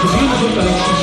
The beautiful